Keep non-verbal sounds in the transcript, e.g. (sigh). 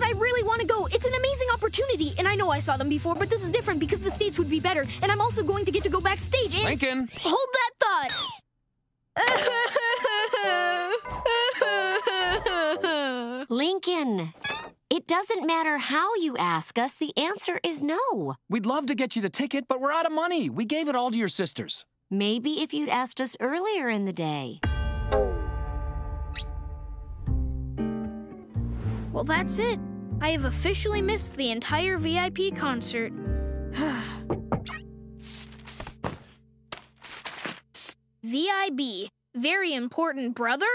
but I really want to go. It's an amazing opportunity, and I know I saw them before, but this is different because the States would be better, and I'm also going to get to go backstage and... Lincoln! Hold that thought! (laughs) Lincoln, it doesn't matter how you ask us, the answer is no. We'd love to get you the ticket, but we're out of money. We gave it all to your sisters. Maybe if you'd asked us earlier in the day. Well, that's it. I have officially missed the entire VIP concert. (sighs) VIB, very important brother?